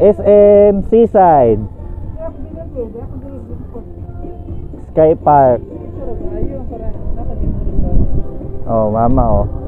SM Seaside. Sky Park. Oh, mama oh.